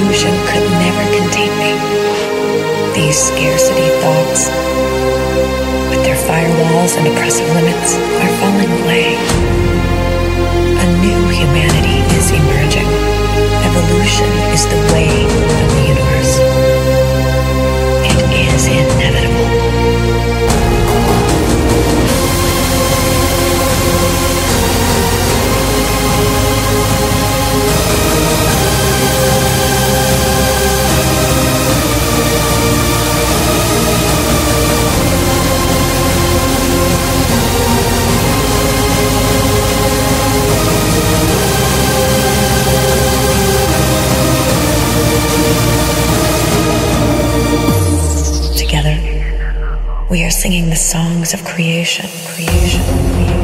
illusion could never contain me. These scarcity thoughts, with their firewalls and oppressive limits, are falling singing the songs of creation, creation, creation.